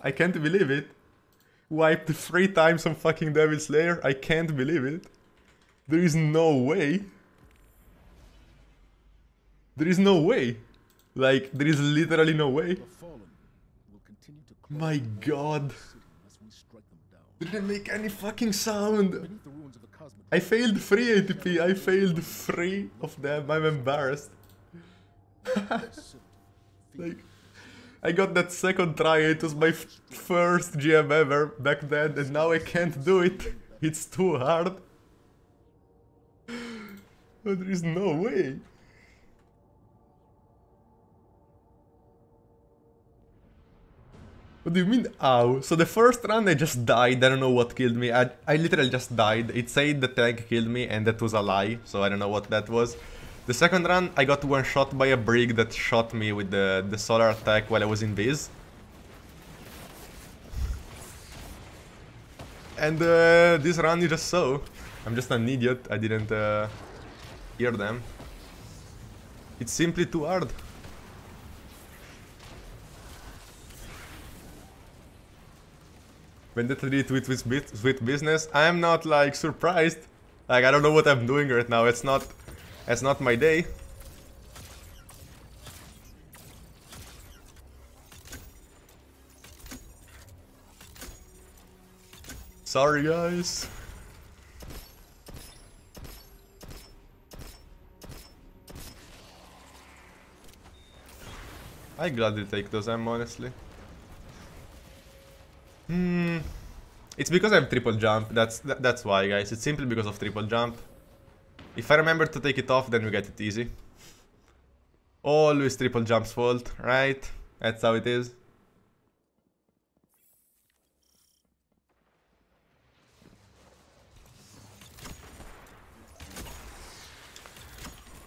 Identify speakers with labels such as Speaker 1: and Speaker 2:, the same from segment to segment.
Speaker 1: I can't believe it. Wiped three times on fucking Devils' Lair. I can't believe it. There is no way. There is no way. Like, there is literally no way.
Speaker 2: The fallen will continue to close
Speaker 1: My god.
Speaker 2: the city unless we strike them down.
Speaker 1: Didn't make any fucking sound.
Speaker 2: Beneath the ruins of the cosmic
Speaker 1: I failed 3 ATP. I failed 3 of them. I'm embarrassed. Like, I got that second try. It was my first GM ever back then, and now I can't do it. It's too hard. There is no way. What do you mean, ow? So the first run I just died, I don't know what killed me. I, I literally just died. It said the tank killed me and that was a lie, so I don't know what that was. The second run I got one shot by a brig that shot me with the, the solar attack while I was in base. And uh, this run you just saw. I'm just an idiot, I didn't uh, hear them. It's simply too hard. Vendetta did it with, with business. I'm not like surprised. Like I don't know what I'm doing right now. It's not it's not my day. Sorry guys. I gladly take those ammo honestly. Hmm. It's because I have triple jump. That's that, that's why, guys. It's simply because of triple jump. If I remember to take it off, then we get it easy. Always triple jump's fault, right? That's how it is.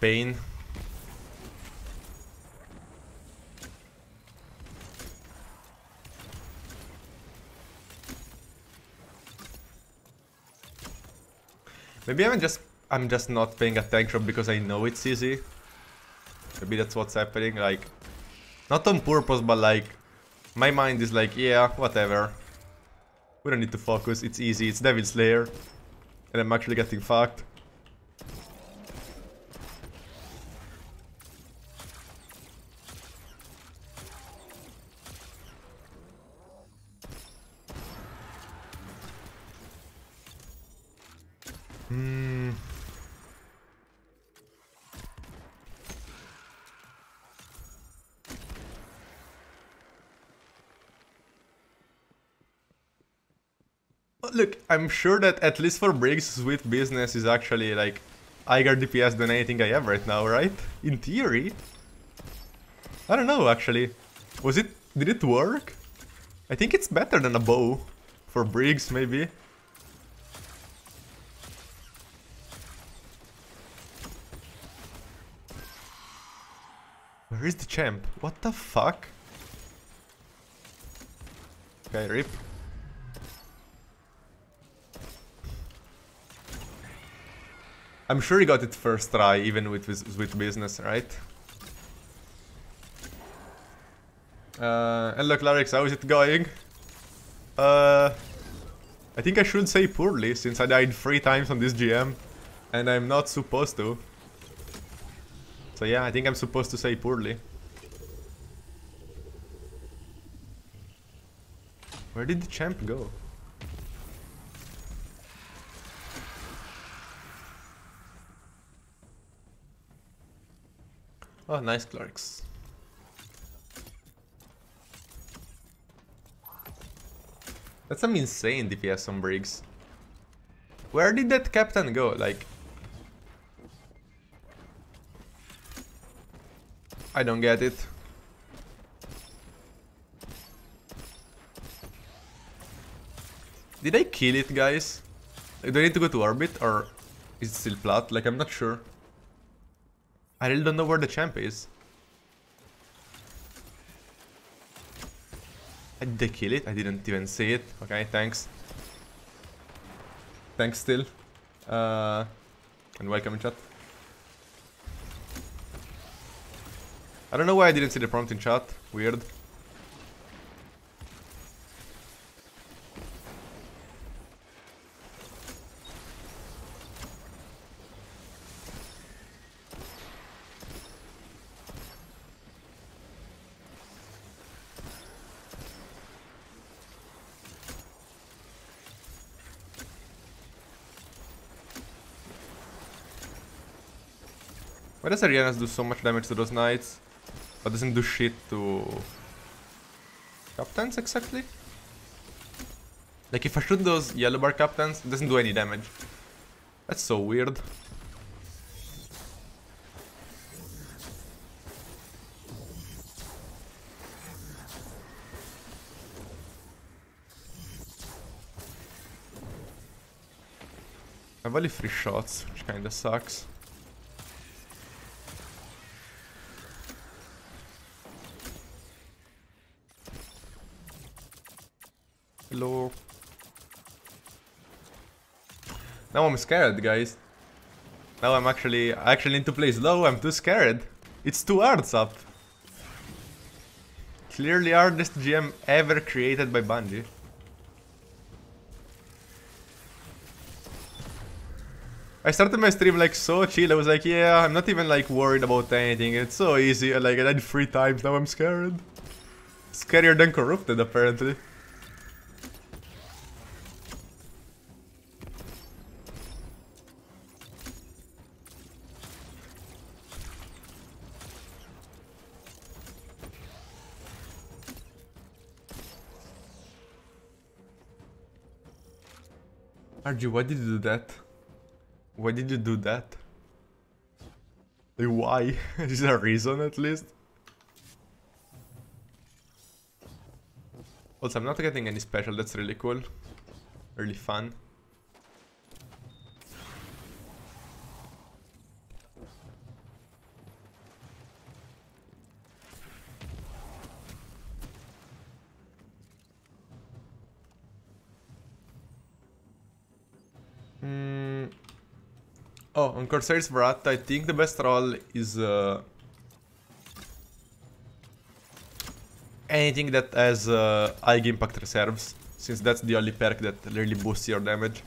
Speaker 1: Pain. Maybe I'm just I'm just not paying attention because I know it's easy. Maybe that's what's happening, like not on purpose, but like my mind is like, yeah, whatever. We don't need to focus, it's easy, it's Devils' Lair. And I'm actually getting fucked. Hmm. But Look, I'm sure that at least for Briggs, Sweet Business is actually like higher DPS than anything I have right now, right? In theory. I don't know actually. Was it did it work? I think it's better than a bow. For Briggs maybe. Where is the champ? What the fuck? Okay, rip. I'm sure he got it first try, even with his with business, right? Uh, and look, Larix, how is it going? Uh, I think I should say poorly, since I died three times on this GM, and I'm not supposed to. So yeah, I think I'm supposed to say poorly. Where did the champ go? Oh, nice clerks. That's some insane DPS on Briggs. Where did that captain go? Like... I don't get it. Did I kill it, guys? Do I need to go to orbit, or is it still flat? Like, I'm not sure. I really don't know where the champ is. Did I kill it? I didn't even see it. Okay, thanks. Thanks still. Uh, and welcome in chat. I don't know why I didn't see the prompt in chat. Weird. Does Eriana's do so much damage to those knights? But doesn't do shit to... Captains exactly? Like if I shoot those yellow bar captains, it doesn't do any damage. That's so weird. I have only three shots, which kinda sucks. Hello. Now I'm scared, guys. Now I'm actually I actually need to play slow. I'm too scared. It's two hearts up. Clearly hardest GM ever created by Bungie. I started my stream like so chill. I was like, yeah, I'm not even like worried about anything. It's so easy. Like I died three times. Now I'm scared. Scarier than corrupted, apparently. Why did you do that? Why did you do that? Like, why? Is there a reason at least? Also, I'm not getting any special, that's really cool. Really fun. Corsair's Wrath, I think the best role is uh, anything that has uh, high impact reserves, since that's the only perk that really boosts your damage.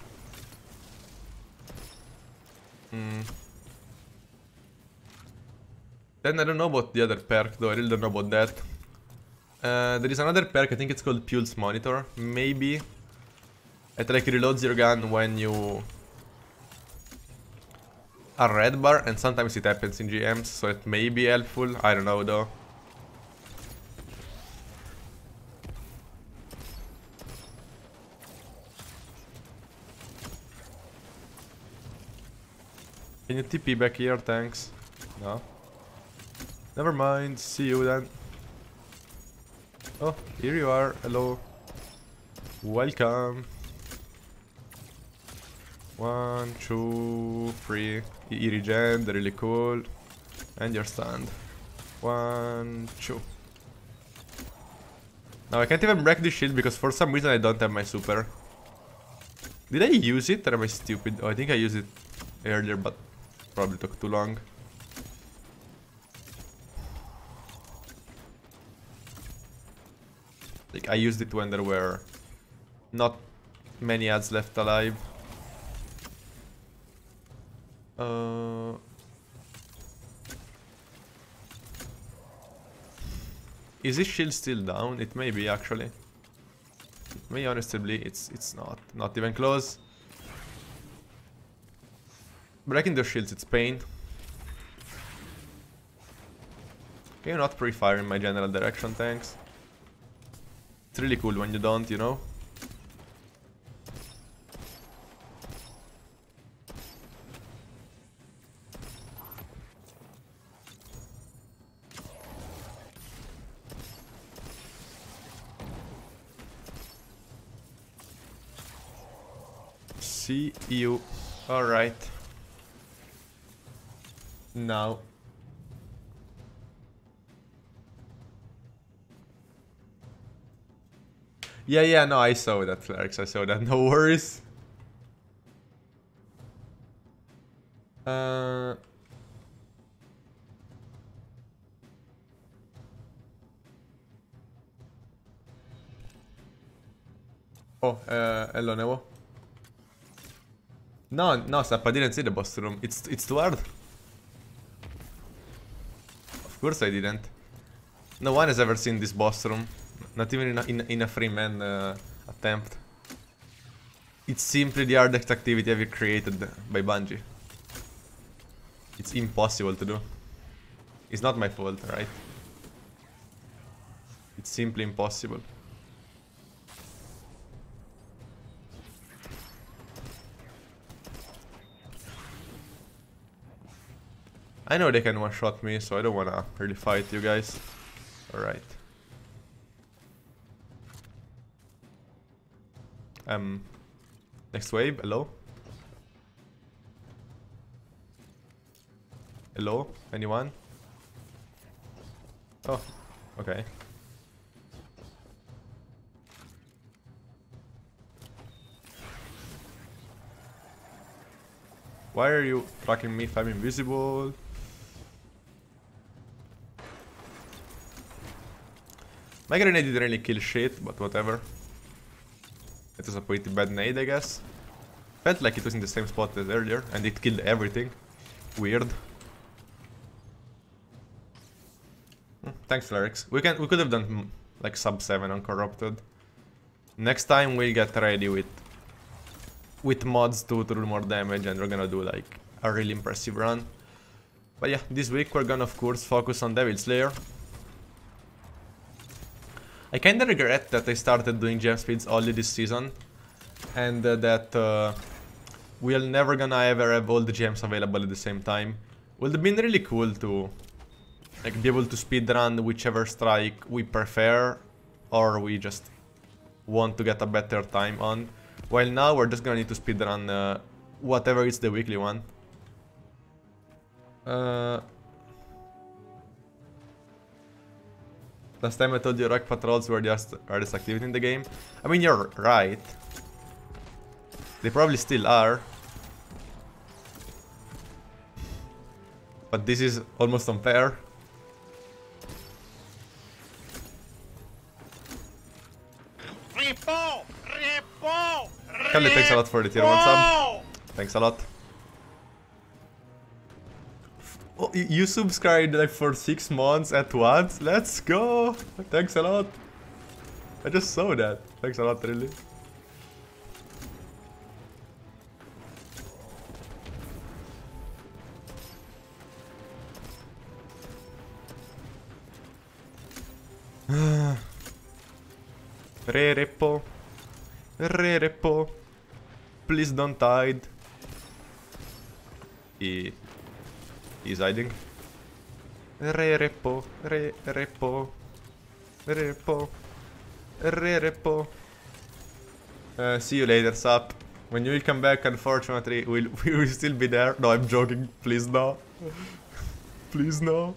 Speaker 1: Mm. Then I don't know about the other perk, though I really don't know about that. Uh, there is another perk, I think it's called Pulse Monitor, maybe. It like reloads your gun when you a red bar and sometimes it happens in GMs, so it may be helpful, I don't know though. Can you TP back here, thanks? No. Never mind, see you then. Oh, here you are, hello. Welcome. One, two, three. E regen, really cool. And your stand. One, two. Now I can't even break this shield because for some reason I don't have my super. Did I use it or am I stupid? Oh, I think I used it earlier, but probably took too long. Like, I used it when there were not many ads left alive. Uh, is this shield still down? It may be actually. It may honestly it's it's not. Not even close. Breaking the shields, it's pain. Can you not pre-fire in my general direction, thanks? It's really cool when you don't, you know? See you. Alright. Now. Yeah, yeah, no, I saw that, Flarix. I saw that. No worries. Uh... Oh, uh, hello, Nevo. No, no, Sap, I didn't see the boss room. It's it's too hard. Of course I didn't. No one has ever seen this boss room. Not even in a, in, in a free man uh, attempt. It's simply the hardest activity ever created by Bungie. It's impossible to do. It's not my fault, right? It's simply impossible. I know they can one-shot me, so I don't wanna really fight you guys. Alright. Um, next wave, hello? Hello? Anyone? Oh, okay. Why are you tracking me if I'm invisible? My grenade didn't really kill shit, but whatever. It was a pretty bad nade, I guess. Felt like it was in the same spot as earlier, and it killed everything. Weird. Hmm, Thanks, Larix. We can we could have done mm, like sub seven uncorrupted. Next time we'll get ready with with mods to, to do more damage, and we're gonna do like a really impressive run. But yeah, this week we're gonna of course focus on Devils' Lair. I kinda regret that I started doing gem speeds only this season and uh, that uh, we're never gonna ever have all the gems available at the same time. Would have been really cool to like be able to speedrun whichever strike we prefer or we just want to get a better time on. While now we're just gonna need to speedrun uh, whatever is the weekly one. Uh, Last time I told you rock patrols were just hardest activity in the game. I mean, you're right. They probably still are. But this is almost unfair.
Speaker 3: Repo! Repo!
Speaker 1: Kelly, thanks a lot for the tier 1 sub. Thanks a lot. Oh, you subscribed like for 6 months at once? Let's go! Thanks a lot. I just saw that. Thanks a lot, really. Re repo. Re repo. Please don't hide. He he's hiding. Re repo. Re repo. re-repo, Re repo. Uh, see you later, Sap. When you will come back, unfortunately, we'll, we will still be there. No, I'm joking. Please no. Please no.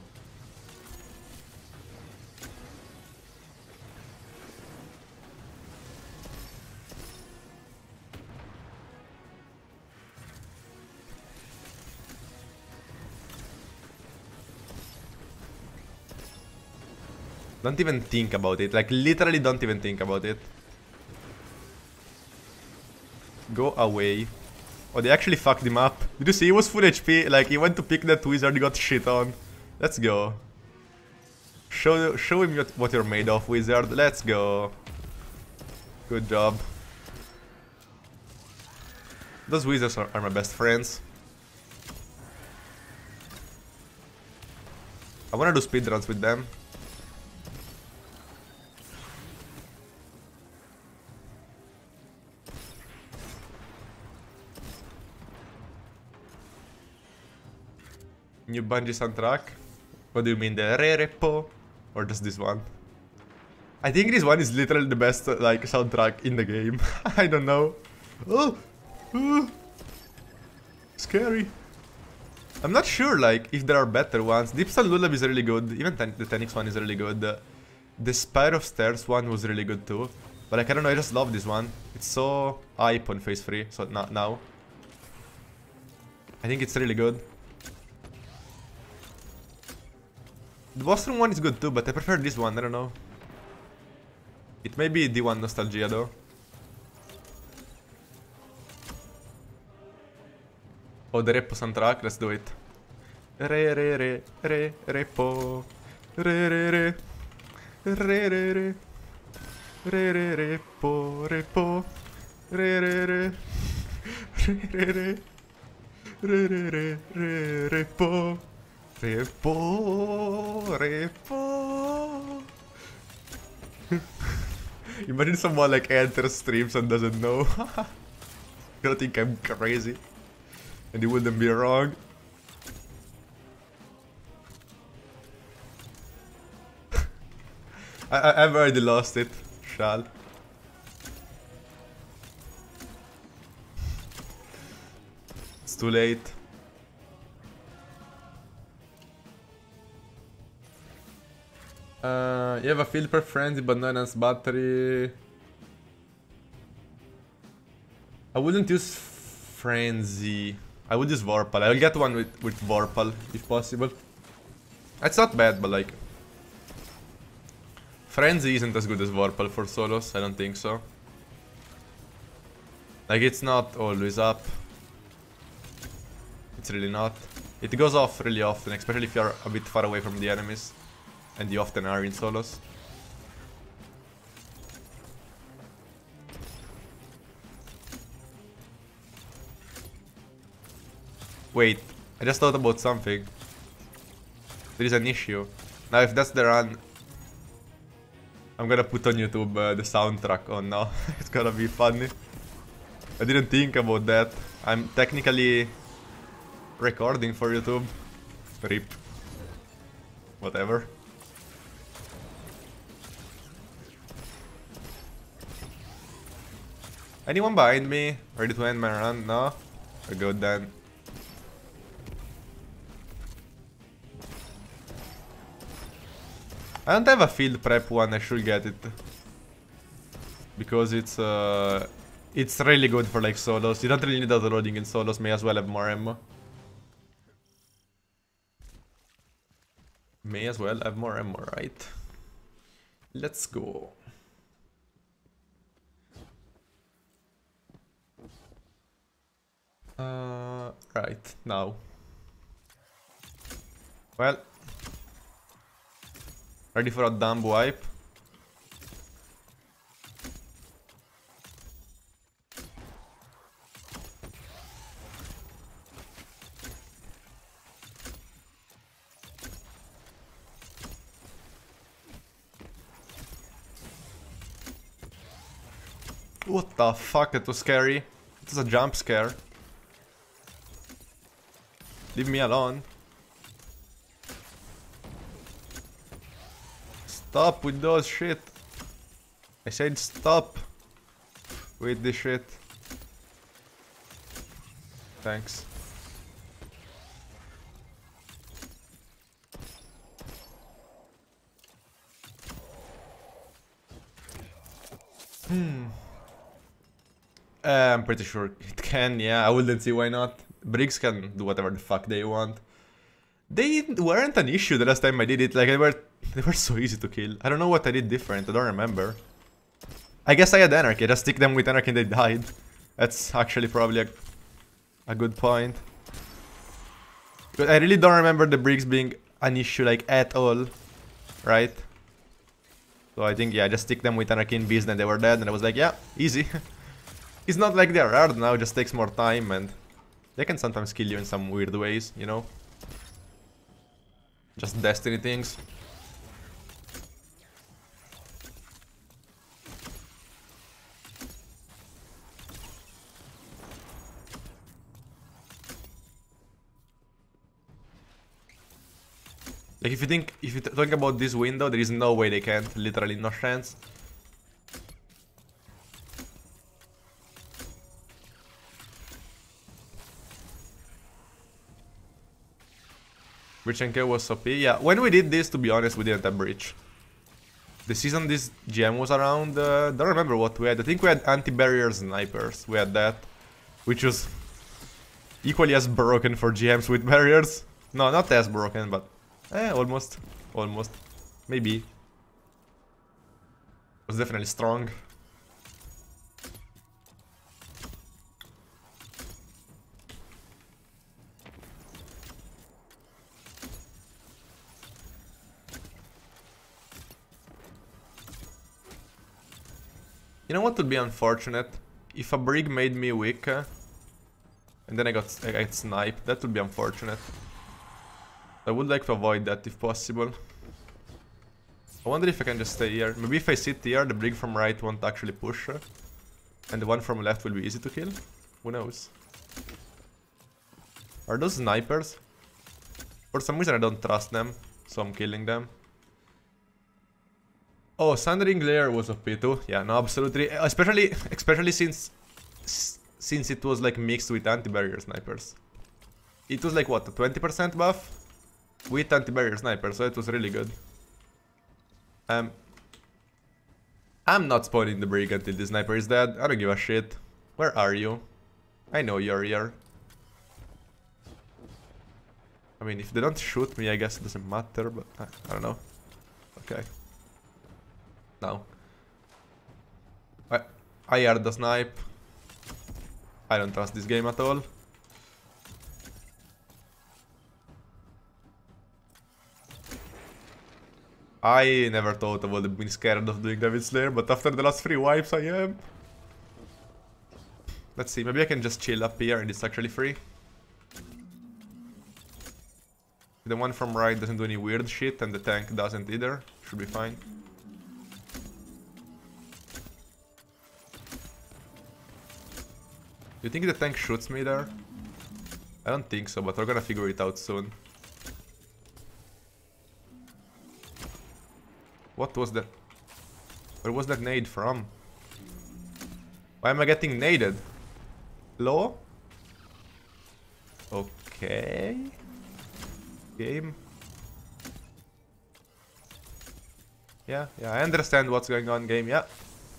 Speaker 1: Don't even think about it. Like, literally don't even think about it. Go away. Oh, they actually fucked him up. Did you see? He was full HP. Like, he went to pick that wizard, he got shit on. Let's go. Show, show him what, what you're made of, wizard. Let's go. Good job. Those wizards are, are my best friends. I wanna do speedruns with them. New Bungie soundtrack? What do you mean, the Re Repo? Or just this one? I think this one is literally the best like soundtrack in the game. I don't know. Oh, oh, scary. I'm not sure like if there are better ones. Deep Stone Lullaby is really good. Even ten the Tenix one is really good. Uh, the Spire of Stars one was really good too. But like I don't know, I just love this one. It's so hype on Phase 3, so not now. I think it's really good. The Boston one is good too, but I prefer this one, I don't know. It may be D1 nostalgia though. Oh, the repo soundtrack, let's do it. Re re re re repo. Re re re. Re re re. Re re repo repo. Re re re. Re re re. Re re re re repo. Repo. Repo. Imagine someone like enters streams and doesn't know. Gonna think I'm crazy. And he wouldn't be wrong. I, I've already lost it, Shal. It's too late. Uh, you have a Field Prep frenzy, but no enhanced battery. I wouldn't use frenzy. I would use Vorpal. I'll get one with, with Vorpal, if possible. It's not bad, but like... Frenzy isn't as good as Vorpal for solos, I don't think so. Like, it's not always up. It's really not. It goes off really often, especially if you're a bit far away from the enemies. And you often are in solos. Wait, I just thought about something. There is an issue. Now if that's the run, I'm gonna put on YouTube uh, the soundtrack on now. it's gonna be funny. I didn't think about that. I'm technically recording for YouTube. Rip. Whatever. Anyone behind me? Ready to end my run? No? We're good then. I don't have a field prep one, I should get it. Because it's uh it's really good for like solos. You don't really need auto loading in solos, may as well have more ammo. May as well have more ammo, right? Let's go. Uh, right, now. Well. Ready for a dumb wipe? What the fuck, that was scary. It was a jump scare. Leave me alone. Stop with those shit. I said stop with this shit. Thanks. Hmm. Uh, I'm pretty sure it can, yeah, I wouldn't see why not. Bricks can do whatever the fuck they want. They weren't an issue the last time I did it, like they were they were so easy to kill. I don't know what I did different, I don't remember. I guess I had Anarchy, I just stick them with Anarchy and they died. That's actually probably a, a good point. But I really don't remember the bricks being an issue like at all, right? So I think yeah, I just stick them with Anarchy and Beast and they were dead and I was like, yeah, easy. it's not like they're hard now, it just takes more time and they can sometimes kill you in some weird ways, you know? Just destiny things. Like if you think, if you think about this window, there is no way they can't, literally no chance. K was OP. Yeah, when we did this, to be honest, we didn't have Breach. The season this GM was around, uh, don't remember what we had. I think we had anti-barrier snipers. We had that, which was equally as broken for GMs with barriers. No, not as broken, but Eh, almost. Almost. Maybe. Was definitely strong. You know what would be unfortunate? If a brig made me weak, uh, And then I got I got sniped. That would be unfortunate. I would like to avoid that if possible. I wonder if I can just stay here. Maybe if I sit here, the brig from right won't actually push. uh, And the one from left will be easy to kill. Who knows? Are those snipers? For some reason I don't trust them, so I'm killing them. Oh, Sundering Glare was OP too. Yeah, no, absolutely. Especially, especially since, since it was like mixed with anti-barrier snipers. It was like what, a 20% buff with anti-barrier sniper, so it was really good. Um, I'm not spawning the brig until the sniper is dead. I don't give a shit. Where are you? I know you're here. I mean, if they don't shoot me, I guess it doesn't matter, but I, I don't know. Okay. Now. I, I heard the snipe. I don't trust this game at all. I never thought I would have been scared of doing Devils' Lair, but after the last three wipes I am. Let's see, maybe I can just chill up here and it's actually free. The one from right doesn't do any weird shit and the tank doesn't either. Should be fine. You think the tank shoots me there? I don't think so, but we're gonna figure it out soon. What was that? Where was that nade from? Why am I getting naded? Low? Okay. Game. Yeah, yeah, I understand what's going on game, yeah.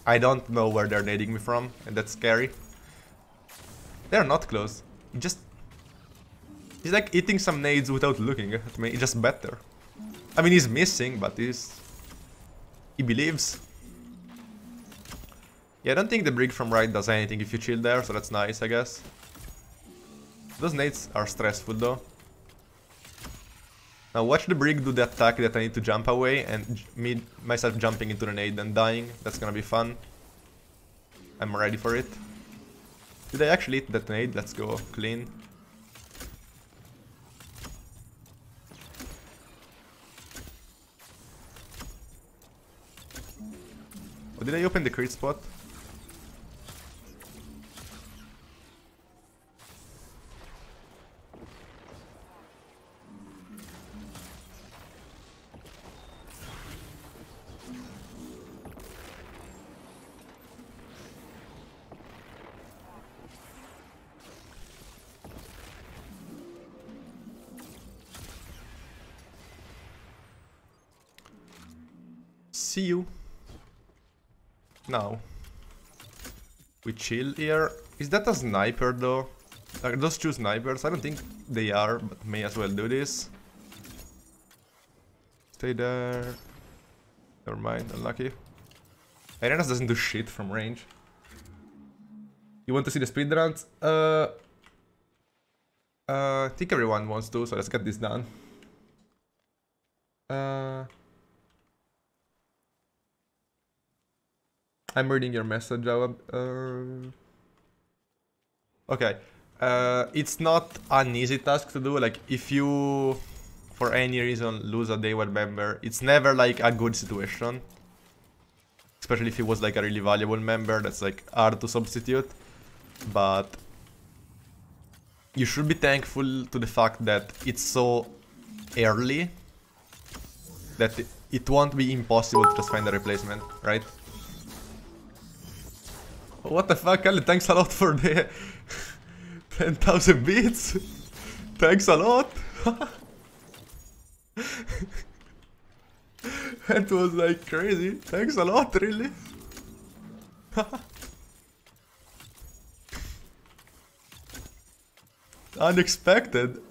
Speaker 1: I don't know where they're nading me from, and that's scary. They're not close. Just... He's like eating some nades without looking at me, it's just better. I mean, he's missing, but he's... He believes. Yeah, I don't think the brig from right does anything if you chill there, so that's nice, I guess. Those nades are stressful, though. Now watch the brig do the attack that I need to jump away, and me myself jumping into the nade and dying. That's gonna be fun. I'm ready for it. Did I actually that nade? Let's go clean. Oh, did I open the crit spot? Chill here. Is that a sniper though? Are those two snipers? I don't think they are, but may as well do this. Stay there. Never mind, unlucky. Eriana's doesn't do shit from range. You want to see the speedruns? Uh, uh, I think everyone wants to, so let's get this done. I'm reading your message. Uh, okay. Uh, it's not an easy task to do. Like, if you, for any reason, lose a day one member, it's never like a good situation. Especially if he was like a really valuable member that's like hard to substitute. But you should be thankful to the fact that it's so early that it, it won't be impossible to just find a replacement, right? What the fuck, Ali? Thanks a lot for the 10,000 bits. Thanks a lot. that was like crazy. Thanks a lot, really. Unexpected.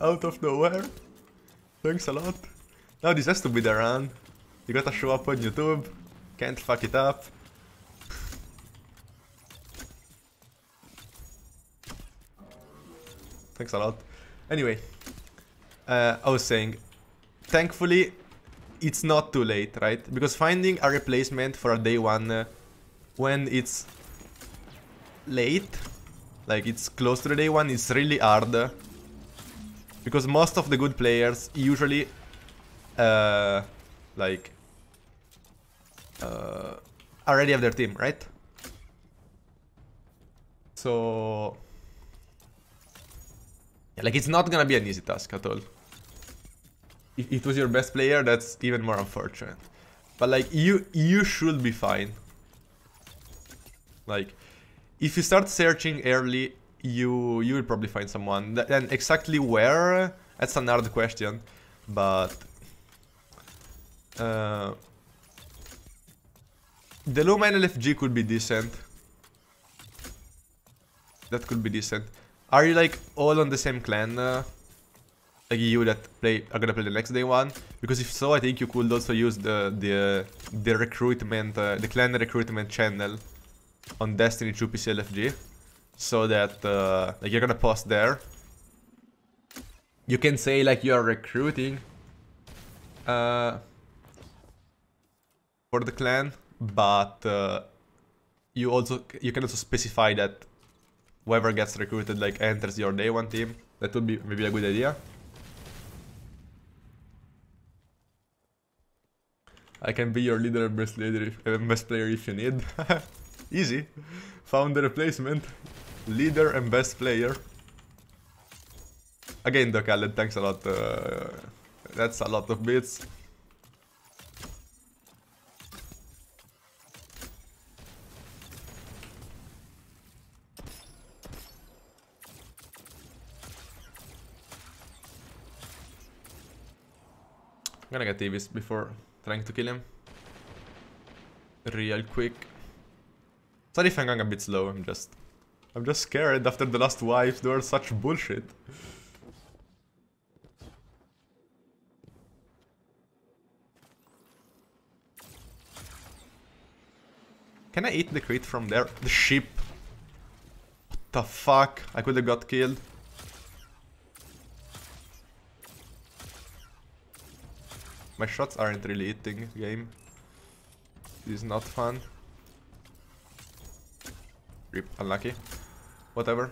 Speaker 1: Out of nowhere. Thanks a lot. Now this has to be the run. You gotta show up on YouTube. Can't fuck it up. Thanks a lot. Anyway, uh, I was saying, thankfully, it's not too late, right? Because finding a replacement for a day one uh, when it's late like it's close to the day one, it's really hard. uh, Because most of the good players usually, uh, like, uh, already have their team, right? So, like it's not gonna be an easy task at all. If it was your best player, that's even more unfortunate. But like you, you should be fine. Like, if you start searching early, you you will probably find someone. Then exactly where? That's another question. But uh, the low man LFG could be decent. That could be decent. Are you like all on the same clan? Uh, like you that play are gonna play the next day one? Because if so, I think you could also use the the the recruitment, uh, the clan recruitment channel on Destiny 2 PC LFG, so that uh, like you're gonna post there. You can say like you are recruiting uh, for the clan, but uh, you also you can also specify that whoever gets recruited like enters your day one team. That would be maybe a good idea. I can be your leader and best leader if, best player if you need. Easy. Found the replacement. Leader and best player. Again, Khaled, thanks a lot. Uh, that's a lot of bits. Gonna get Davis before trying to kill him. Real quick. Sorry if I'm going a bit slow, I'm just... I'm just scared after the last wife, they were such bullshit. Can I eat the crate from there? The ship. What the fuck? I could have got killed. My shots aren't really hitting game. This is not fun. Rip, unlucky. Whatever.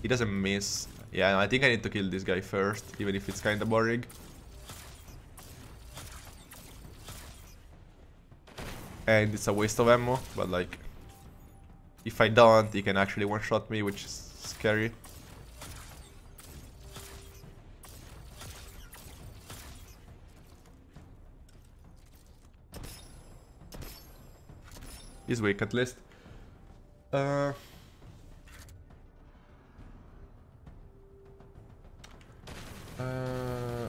Speaker 1: He doesn't miss. Yeah, I think I need to kill this guy first, even if it's kinda boring. And it's a waste of ammo, but like... If I don't, he can actually one-shot me, which is scary. He's weak at least. Uh, uh,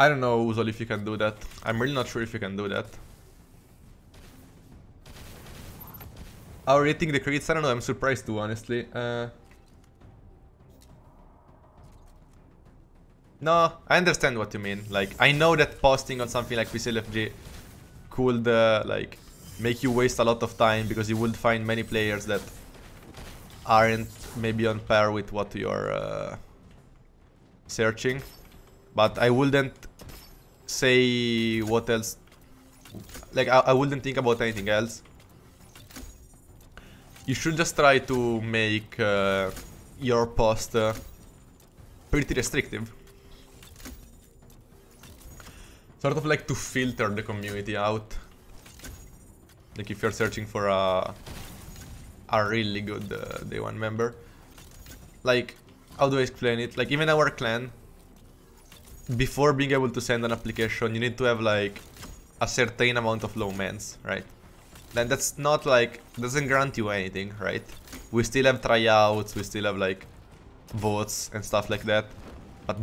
Speaker 1: I don't know, Uzol, if you can do that. I'm really not sure if you can do that. Our the crates, I don't know, I'm surprised too, honestly. Uh, no, I understand what you mean. Like, I know that posting on something like PCLFG could, uh, like, make you waste a lot of time because you would find many players that aren't maybe on par with what you're uh, searching. But I wouldn't say what else. Like, I, I wouldn't think about anything else. You should just try to make uh, your post uh, pretty restrictive. Sort of like to filter the community out. Like if you're searching for a a really good uh, day one member. Like, how do I explain it? Like even our clan, before being able to send an application, you need to have like a certain amount of low mans, right? Then that's not like doesn't grant you anything, right? We still have tryouts, we still have like votes and stuff like that, but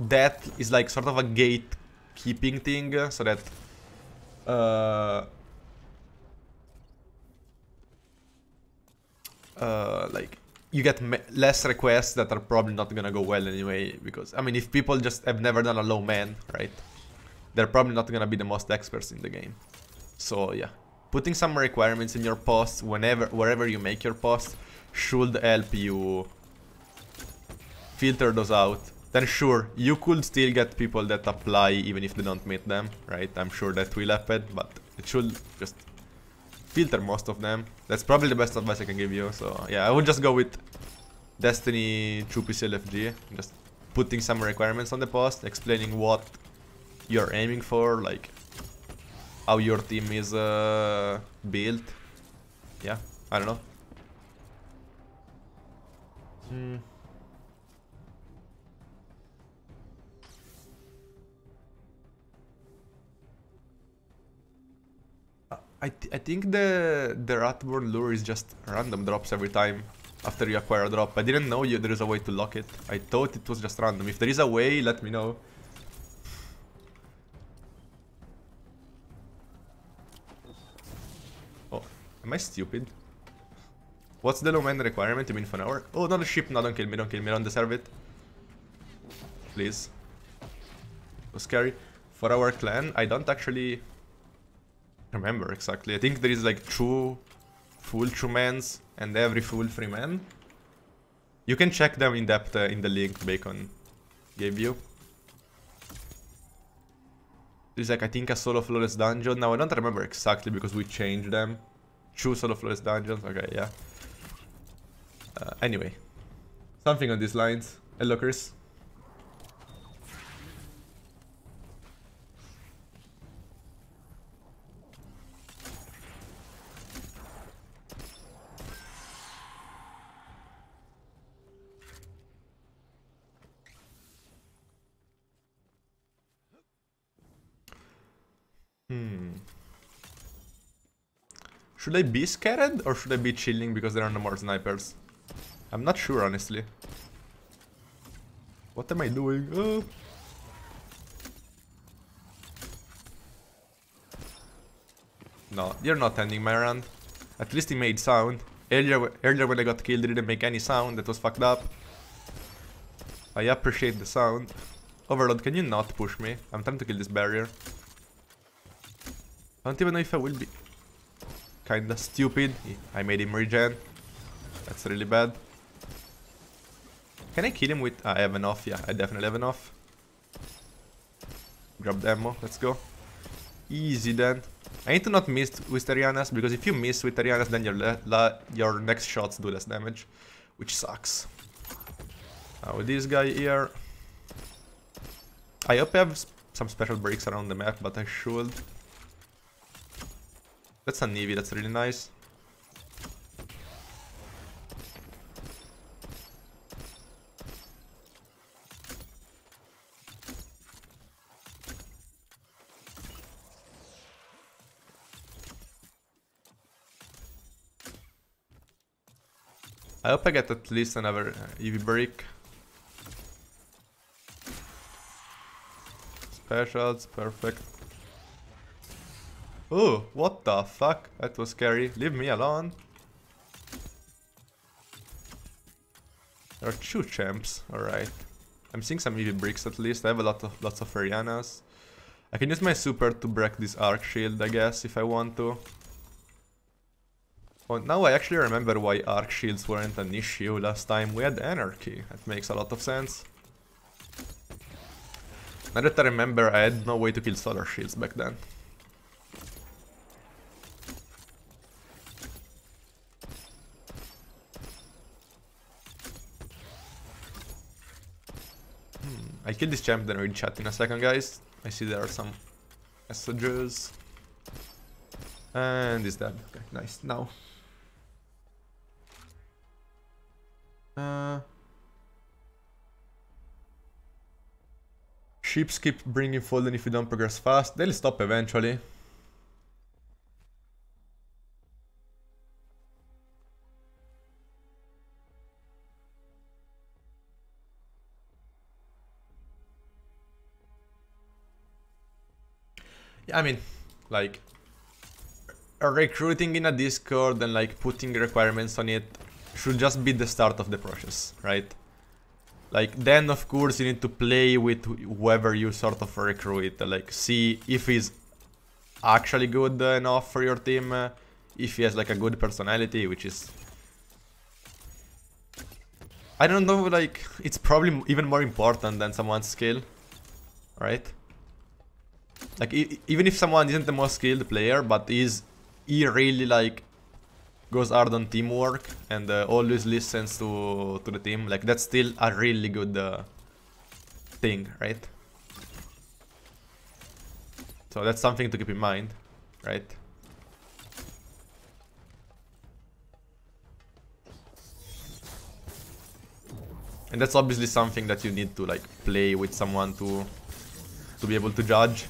Speaker 1: that is like sort of a gatekeeping thing, uh, so that uh, uh, like you get less requests that are probably not gonna go well anyway because I mean if people just have never done a low man right they're probably not gonna be the most experts in the game. So yeah. Putting some requirements in your posts whenever wherever you make your posts should help you filter those out then sure, you could still get people that apply even if they don't meet them, right? I'm sure that will happen, but it should just filter most of them. That's probably the best advice I can give you. So yeah, I would just go with Destiny through PCLFG, just putting some requirements on the post, explaining what you're aiming for, like how your team is uh, built. Yeah, I don't know. Hmm. I, th I think the the Ratborn lure is just random drops every time after you acquire a drop. I didn't know you, there is a way to lock it. I thought it was just random. If there is a way, let me know. Oh, am I stupid? What's the low man requirement? You mean for an hour? Oh, not a ship. No, don't kill me, don't kill me. Don't deserve it. Please. So scary. For our clan, I don't actually remember exactly. I think there is like two full true mans and every full free man. You can check them in depth uh, in the link Bacon gave you. There's like I think a solo flawless dungeon. Now I don't remember exactly because we changed them. Two solo flawless dungeons. Okay, yeah. Uh, anyway, something on these lines. Hello, Chris. Should I be scared or should I be chilling because there are no more snipers? I'm not sure, honestly. What am I doing? Oh. No, you're not ending my run. At least he made sound. Earlier, earlier when I got killed, it didn't make any sound. That was fucked up. I appreciate the sound. Overlord, can you not push me? I'm trying to kill this barrier. I don't even know if I will be kinda stupid. I made him regen. That's really bad. Can I kill him with... Ah, I have enough. Yeah, I definitely have enough. Grab the ammo. Let's go. Easy then. I need to not miss with Eriana's, because if you miss with Eriana's, then your, your next shots do less damage. Which sucks. Now with this guy here... I hope I have some special breaks around the map, but I should. That's a Navy, that's really nice. I hope I get at least another uh, EV break. Specials, perfect. Oh, what the fuck? That was scary. Leave me alone. There are two champs, alright. I'm seeing some EV bricks at least. I have a lot of lots of Eriana's. I can use my super to break this arc shield, I guess, if I want to. Oh, now I actually remember why arc shields weren't an issue last time. We had anarchy. That makes a lot of sense. Now that I remember, I had no way to kill solar shields back then. I kill this champ, then read chat in a second, guys. I see there are some messages. And he's dead. Okay, nice. Now. Uh, ships keep bringing fallen if you don't progress fast. They'll stop eventually. I mean, like, recruiting in a Discord and like putting requirements on it should just be the start of the process, right? Like, then of course you need to play with whoever you sort of recruit, like see if he's actually good enough for your team, uh, if he has like a good personality, which is I don't know, like, it's probably even more important than someone's skill, right? Like, e- even if someone isn't the most skilled player, but is he really like goes hard on teamwork and uh, always listens to to the team, like that's still a really good uh, thing, right? So that's something to keep in mind, right? And that's obviously something that you need to like play with someone to to be able to judge.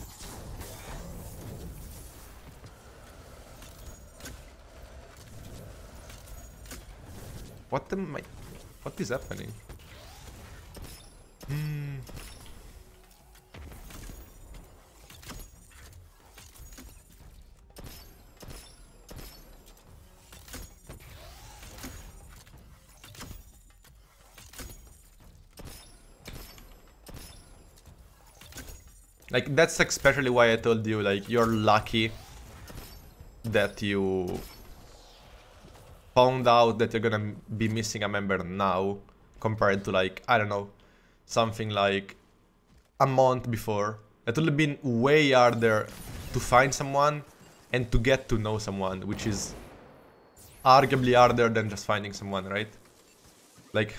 Speaker 1: What the I what is happening? Hmm. Like that's especially why I told you like you're lucky that you found out that you're gonna be missing a member now compared to like I don't know something like a month before. It would have been way harder to find someone and to get to know someone, which is arguably harder than just finding someone, right? Like,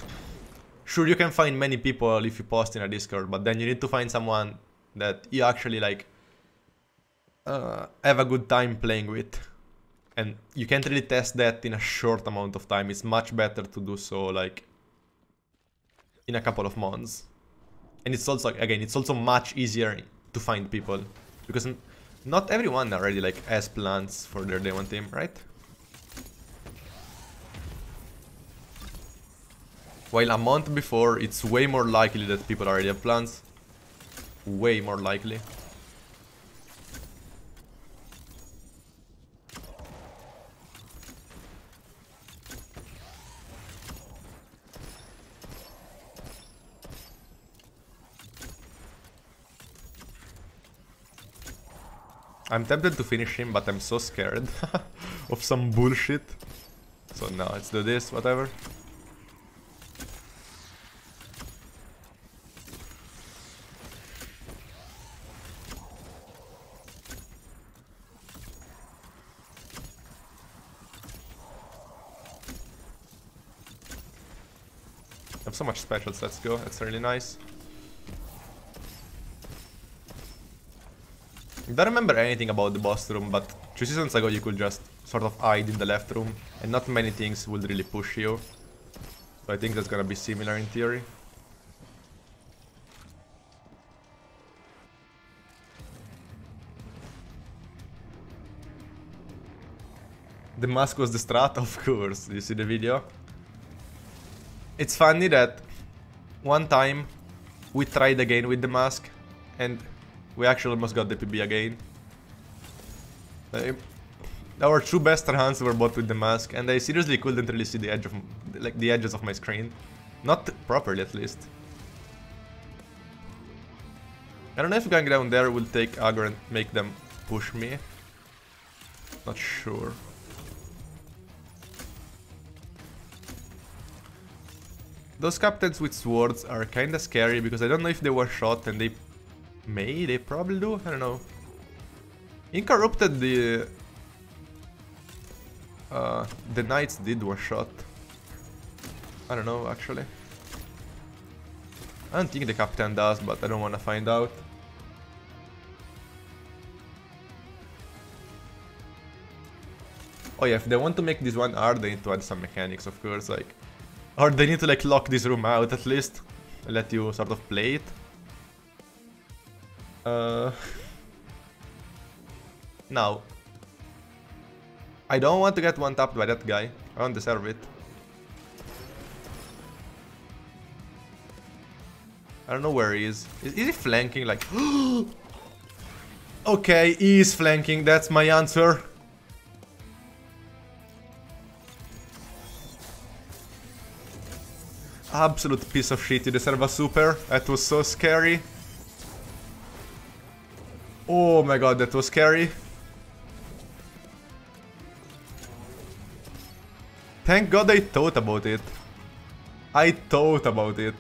Speaker 1: sure you can find many people if you post in a Discord, but then you need to find someone that you actually like uh, have a good time playing with. And you can't really test that in a short amount of time. It's much better to do so like in a couple of months. And it's also, again, it's also much easier to find people. Because not everyone already like has plans for their day one team, right? While a month before, it's way more likely that people already have plans. Way more likely. I'm tempted to finish him, but I'm so scared of some bullshit. So now let's do this, whatever. I have so much specials, let's go, that's really nice. I don't remember anything about the boss room, but two seasons ago you could just sort of hide in the left room, and not many things would really push you. So I think that's gonna be similar in theory. The mask was the strat, of course. You see the video? It's funny that one time we tried again with the mask, and we actually almost got the PB again. Our two best runs were both with the mask, and I seriously couldn't really see the edge of, like the edges of my screen, not properly at least. I don't know if going down there will take aggro and make them push me. Not sure. Those captains with swords are kinda scary because I don't know if they were shot and they may, they probably do, I don't know. In Corrupted the uh, the knights did one shot. I don't know actually. I don't think the captain does, but I don't want to find out. Oh yeah, if they want to make this one hard, they need to add some mechanics, of course, like... Or they need to like lock this room out at least. Let you sort of play it. Uh... Now... I don't want to get one tapped by that guy. I don't deserve it. I don't know where he is. Is, is he flanking like... okay, he is flanking. That's my answer. Absolute piece of shit. You deserve a super. That was so scary. Oh my god, that was scary. Thank god I thought about it. I thought about it.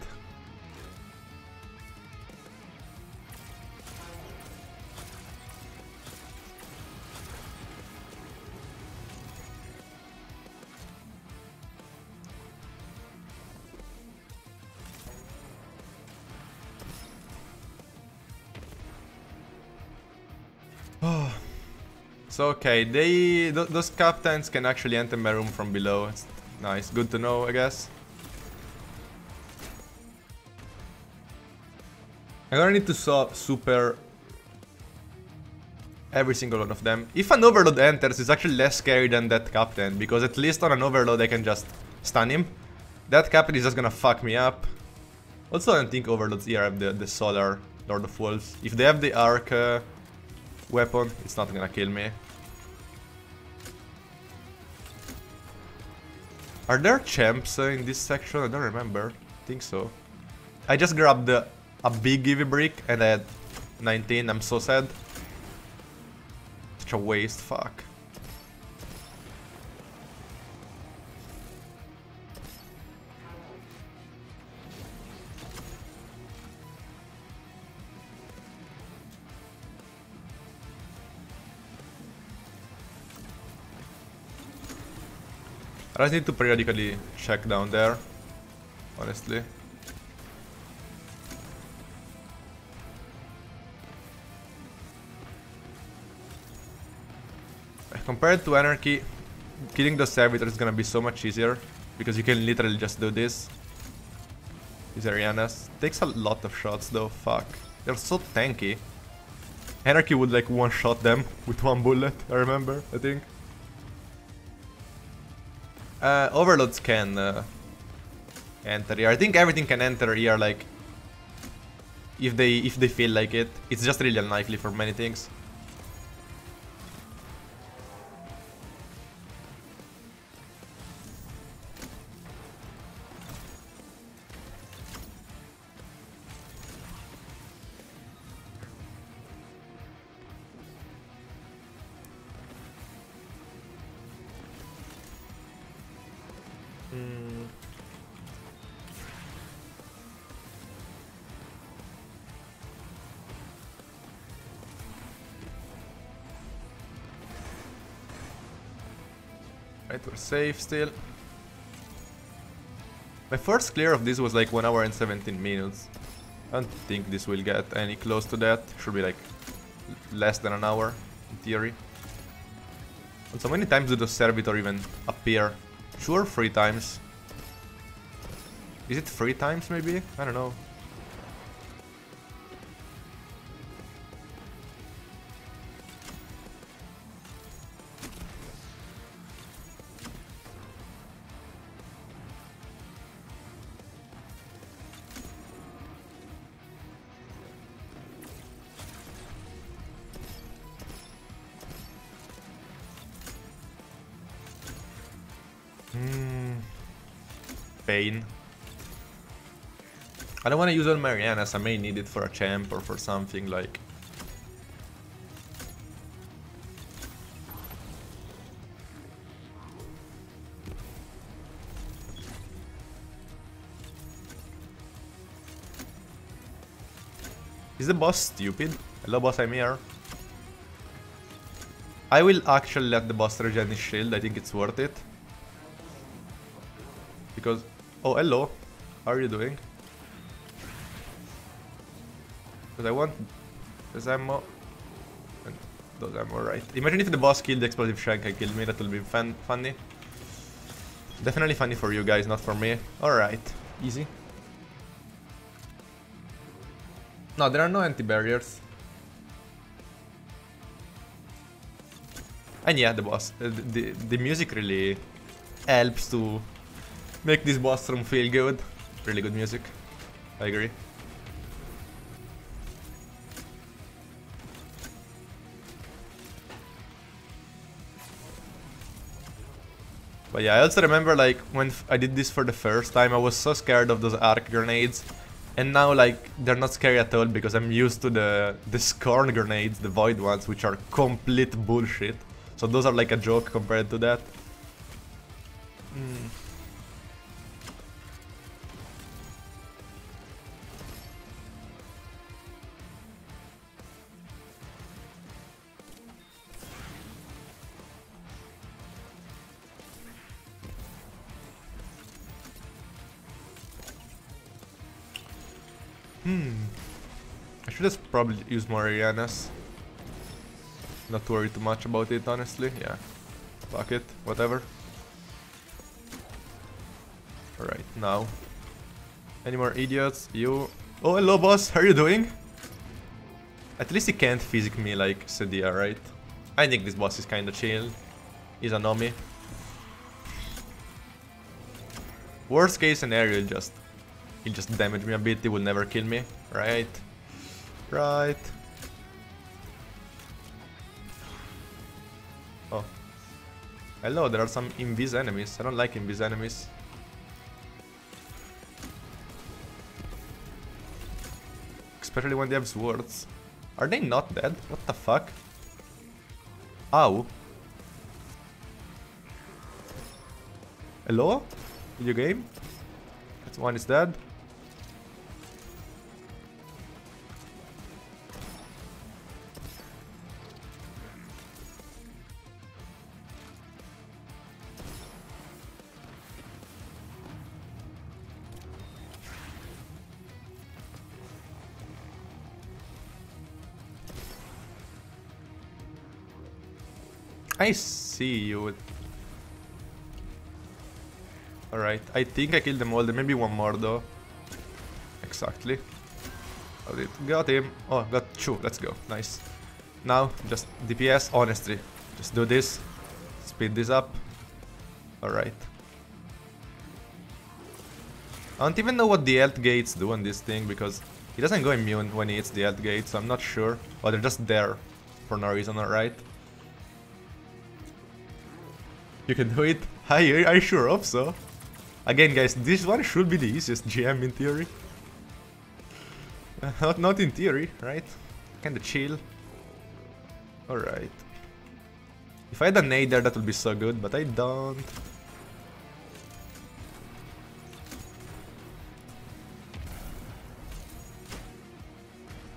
Speaker 1: Okay, they th those captains can actually enter my room from below. It's nice, good to know, I guess. I'm gonna need to so super every single one of them. If an overload enters, it's actually less scary than that captain, because at least on an overload I can just stun him. That captain is just gonna fuck me up. Also, I don't think overloads here have the, the solar Lord of Wolves. If they have the arc uh, weapon, it's not gonna kill me. Are there champs in this section? I don't remember. I think so. I just grabbed the, a big Eevee brick and I had 19. I'm so sad. Such a waste, fuck. I just need to periodically check down there, honestly. Compared to Anarchy, killing the Servitor is gonna be so much easier, because you can literally just do this. These Eriana's. Takes a lot of shots though, fuck. They're so tanky. Anarchy would like one-shot them with one bullet, I remember, I think. Uh, overloads can uh, enter here. I think everything can enter here, like if they if they feel like it. It's just really unlikely for many things. Safe still. My first clear of this was like 1 hour and 17 minutes. I don't think this will get any close to that. Should be like less than an hour, in theory. And so many times do the servitor even appear? Sure, three times. Is it three times maybe? I don't know. Pain. I don't want to use all Marianas, I may need it for a champ or for something like... Is the boss stupid? Hello boss, I'm here. I will actually let the boss regen his shield, I think it's worth it. Because... Oh, hello. How are you doing? Because I want ammo. And those ammo, right. Imagine if the boss killed the explosive shank and killed me, that will be fun funny. Definitely funny for you guys, not for me. Alright, easy. No, there are no anti-barriers. And yeah, the boss. Uh, the, the, the music really helps to make this boss room feel good. Really good music. I agree. But yeah, I also remember like when I did this for the first time, I was so scared of those arc grenades. And now like they're not scary at all because I'm used to the the scorn grenades, the void ones, which are complete bullshit. So those are like a joke compared to that. Probably use more Eriana's. Not worry too much about it, honestly. Yeah. Fuck it. Whatever. Alright, now. Any more idiots? You. Oh, hello, boss. How are you doing? At least he can't physic me like Sedia, right? I think this boss is kinda chill. He's a Nomi. Worst case scenario, he'll just... He'll just damage me a bit, he will never kill me. Right? Right. Oh. Hello, there are some invis enemies. I don't like invis enemies. Especially when they have swords. Are they not dead? What the fuck? Ow. Hello? Video game? That's one is dead. I see you. Alright, I think I killed them all. There may be one more though. Exactly. Oh, got it. Got him. Oh, got two. Let's go. Nice. Now, just DPS, honestly. Just do this. Speed this up. Alright. I don't even know what the health gates do on this thing because he doesn't go immune when he hits the health gates, so I'm not sure. Or they're just there for no reason, alright? You can do it? I, I sure hope so. Again, guys, this one should be the easiest GM in theory. Not, not in theory, right? Kinda chill. Alright. If I had a nade there, that would be so good, but I don't.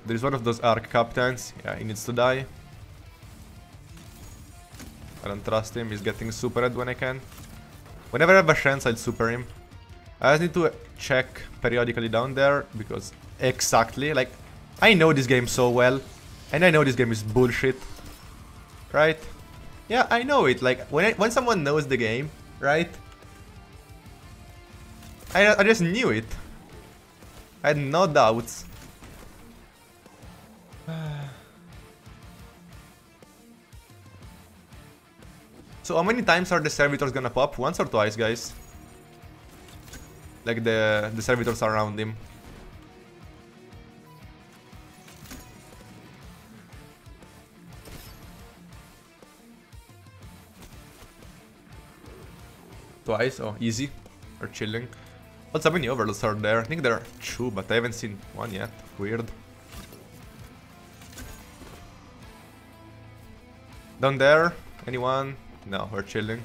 Speaker 1: There's one of those arc captains. Yeah, he needs to die. I don't trust him, he's getting supered when I can. Whenever I have a chance, I'll super him. I just need to check periodically down there, because exactly, like, I know this game so well, and I know this game is bullshit, right? Yeah, I know it, like, when, I, when someone knows the game, right? I, I just knew it. I had no doubts. So how many times are the servitors gonna pop? Once or twice, guys? Like the, the servitors around him. Twice? Oh, easy. Or chilling. Also, how many overlords are there? I think there are two, but I haven't seen one yet. Weird. Down there? Anyone? No, we're chilling.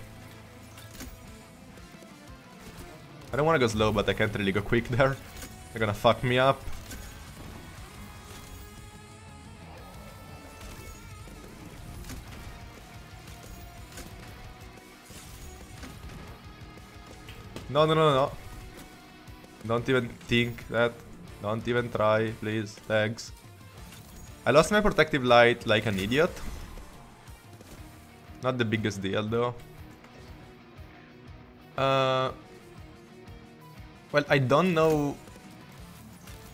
Speaker 1: I don't want to go slow, but I can't really go quick there. They're gonna fuck me up. No, no, no, no. Don't even think that. Don't even try, please. Thanks. I lost my protective light like an idiot. Not the biggest deal though. Uh, well, I don't know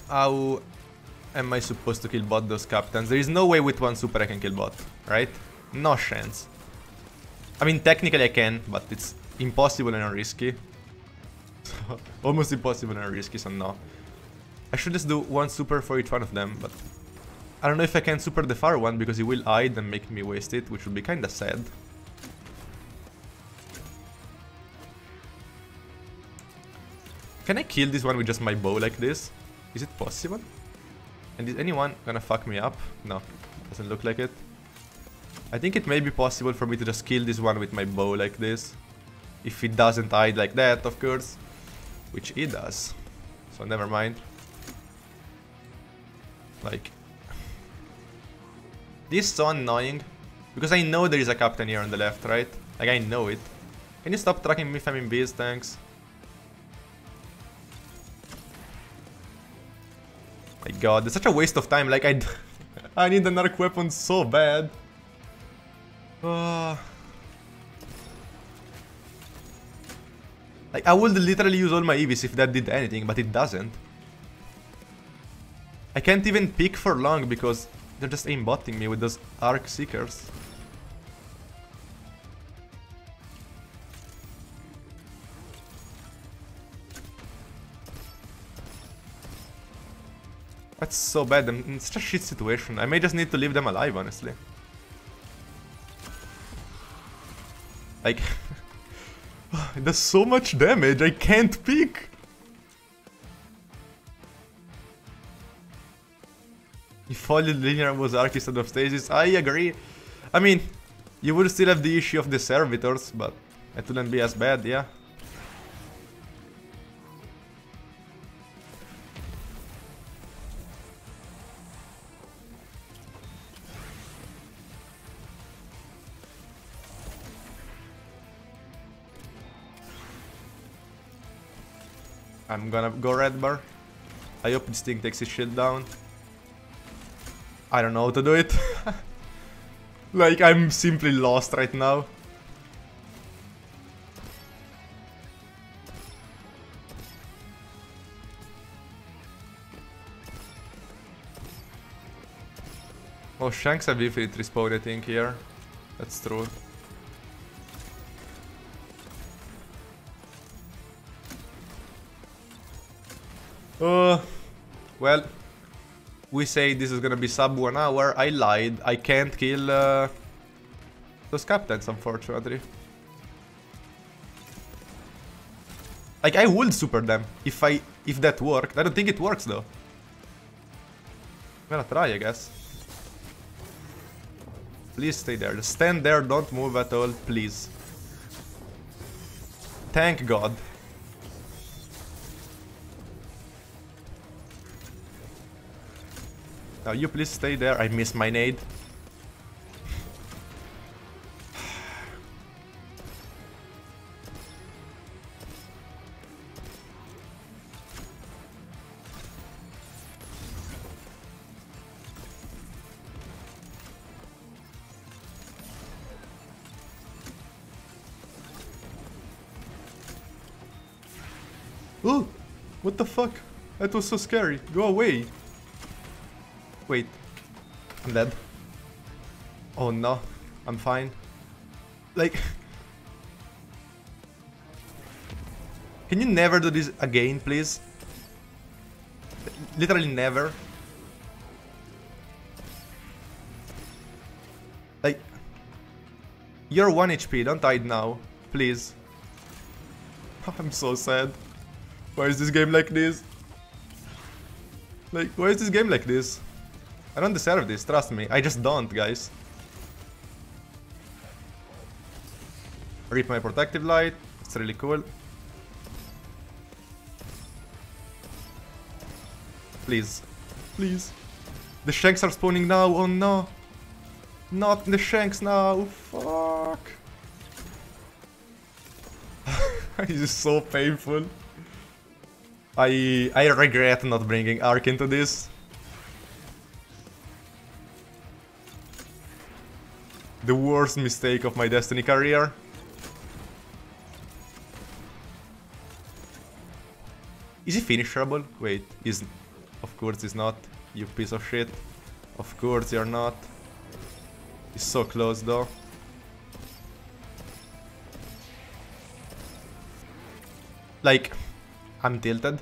Speaker 1: how am I supposed to kill both those captains. There is no way with one super I can kill both, right? No chance. I mean, technically I can, but it's impossible and risky. Almost impossible and risky, so no. I should just do one super for each one of them, but I don't know if I can super the far one because he will hide and make me waste it, which would be kinda sad. Can I kill this one with just my bow like this? Is it possible? And is anyone gonna fuck me up? No, doesn't look like it. I think it may be possible for me to just kill this one with my bow like this. If it doesn't hide like that, of course. Which it does. So never mind. Like, this is so annoying. Because I know there is a captain here on the left, right? Like, I know it. Can you stop tracking me if I'm invis? Thanks. My god, it's such a waste of time. Like, I, I need an arc weapon so bad. Uh, like, I would literally use all my EVs if that did anything, but it doesn't. I can't even pick for long because they're just aimbotting me with those arc seekers. That's so bad, I'm in such a shit situation. I may just need to leave them alive, honestly. Like... it does so much damage, I can't pick! If only linear was arc instead of stasis, I agree. I mean, you would still have the issue of the servitors, but it wouldn't be as bad, yeah. I'm gonna go red bar. I hope this thing takes his shield down. I don't know how to do it. like, I'm simply lost right now. Oh, Shanks have infinite respawn, I think, here. That's true. Uh, well, we say this is gonna be sub one hour. I lied. I can't kill uh, those captains, unfortunately. Like I would super them if I if that worked. I don't think it works though. I'm gonna try, I guess. Please stay there. Stand there. Don't move at all, please. Thank God. Now you please stay there. I miss my nade. Oh! What the fuck? That was so scary. Go away. Wait. I'm dead. Oh no. I'm fine. Like... Can you never do this again, please? Literally never. Like... You're 1 HP, don't hide now. Please. I'm so sad. Why is this game like this? Like, why is this game like this? I don't deserve this, trust me. I just don't, guys. Rip my protective light. It's really cool. Please. Please. The shanks are spawning now. Oh no. Not the shanks now. Fuck. this is so painful. I I regret not bringing Arc into this. Worst mistake of my Destiny career. Is he finishable? Wait, is of course he's not. You piece of shit. Of course you're not. He's so close though. Like, I'm tilted.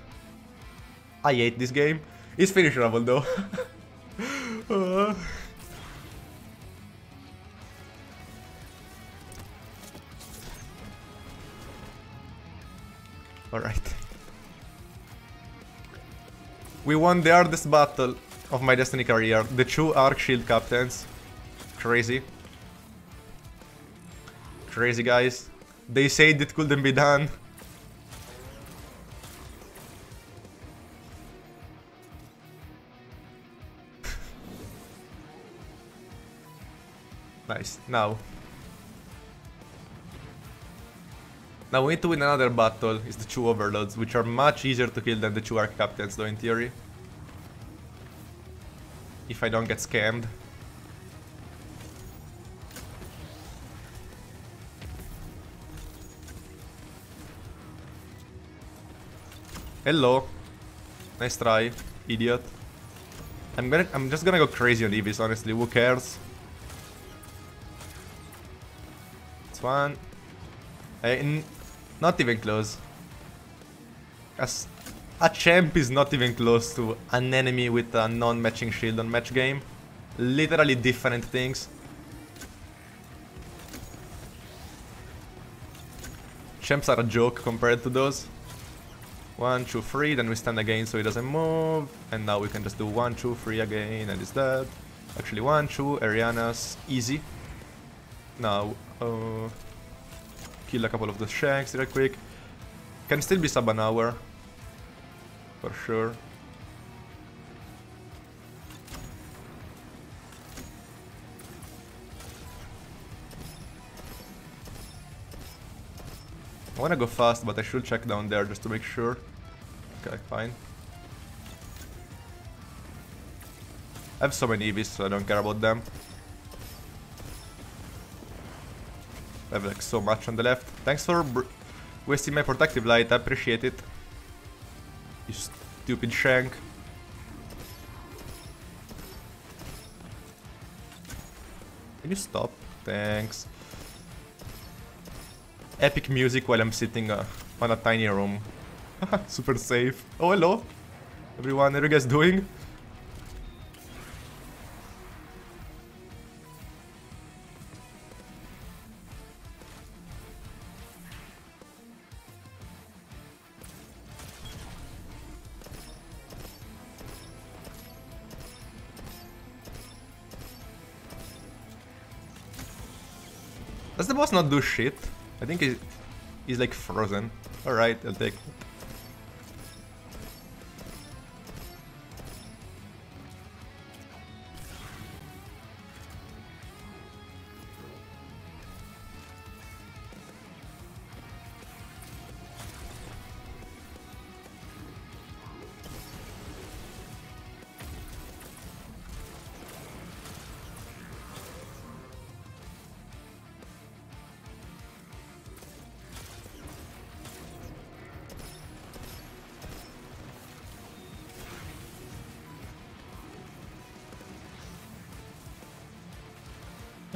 Speaker 1: I hate this game. It's finishable though. We won the hardest battle of my Destiny career. The two Arc Shield captains. Crazy. Crazy guys. They said it couldn't be done. nice. Now. Now we need to win another battle, it's the two overloads, which are much easier to kill than the two arc captains though in theory. if I don't get scammed. Hello. Nice try, idiot. I'm gonna I'm just gonna go crazy on Evis, honestly, who cares? It's one. N- not even close. A champ is not even close to an enemy with a non-matching shield on match game. Literally different things. Champs are a joke compared to those. One, two, three, then we stand again so he doesn't move. And now we can just do one, two, three again and he's dead. Actually one, two, Eriana's easy. Now, uh, kill a couple of the shanks real quick. Can still be sub an hour. For sure. I wanna go fast, but I should check down there just to make sure. Okay, fine. I have so many EVs, so I don't care about them. Have like so much on the left. Thanks for wasting my protective light, I appreciate it. You stupid shank. Can you stop? Thanks. Epic music while I'm sitting uh, on a tiny room. Super safe. Oh, hello. Everyone, how are you guys doing? Does the boss not do shit? I think he, he's like frozen. Alright, I'll take it.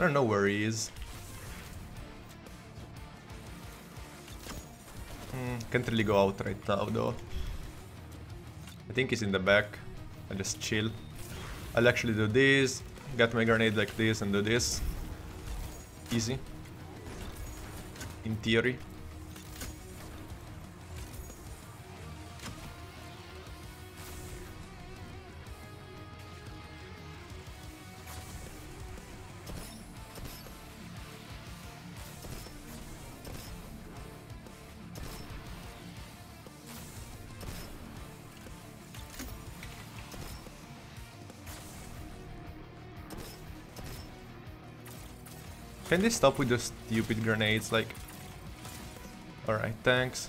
Speaker 1: Don't know where he is. Hmm, can't really go out right now though. I think he's in the back. I'll just chill. I'll actually do this, get my grenade like this and do this. Easy. In theory. Can they stop with those stupid grenades, like... Alright, thanks.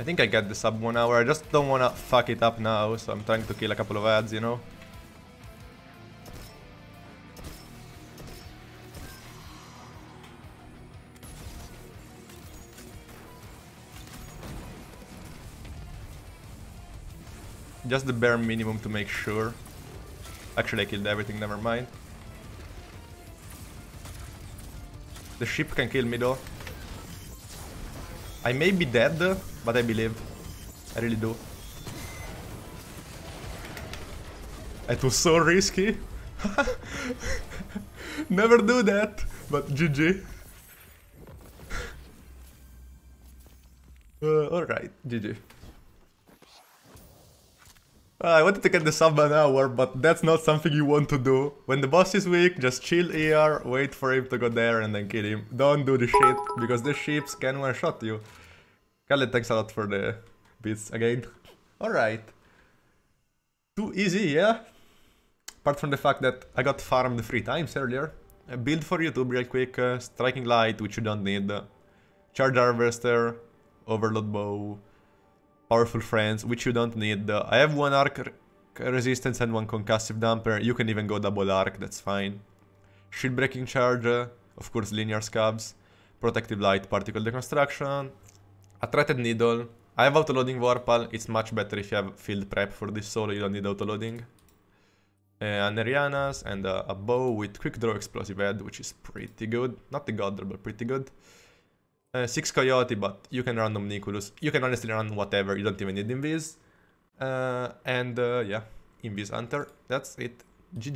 Speaker 1: I think I get the sub one hour, I just don't wanna fuck it up now, so I'm trying to kill a couple of ads, you know? Just the bare minimum to make sure. Actually, I killed everything, never mind. The ship can kill me though. I may be dead, but I believe. I really do. It was so risky. Never do that, but GG. Uh, Alright, GG. Uh, I wanted to get the sub an hour, but that's not something you want to do. When the boss is weak, just chill here, wait for him to go there and then kill him. Don't do the shit, because the ships can one-shot you. Khaled, thanks a lot for the bits again. Alright. Too easy, yeah? Apart from the fact that I got farmed three times earlier. A build for YouTube real quick, uh, Striking Light, which you don't need. Charge Harvester, overload bow, powerful friends, which you don't need. I have one arc resistance and one concussive damper. You can even go double arc, that's fine. Shield breaking charge, of course, linear scavs, protective light, particle deconstruction, a Threaded Needle. I have autoloading Warpal. It's much better if you have field prep for this solo. You don't need autoloading. Uh, an Eriana's and uh, a bow with quick draw explosive head, which is pretty good. Not the god, but pretty good. Uh, 6 Coyote, but you can run Omnioculus. You can honestly run whatever, you don't even need Invis. Uh, and uh, yeah, Invis Hunter. That's it. GG.